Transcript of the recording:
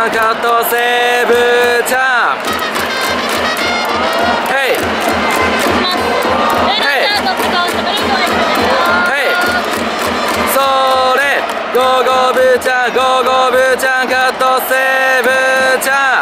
ブーカットせブーちゃんヘイヘイそれ。ゴーゴーブーちゃんゴーゴーブーちゃんカットセーブチャン。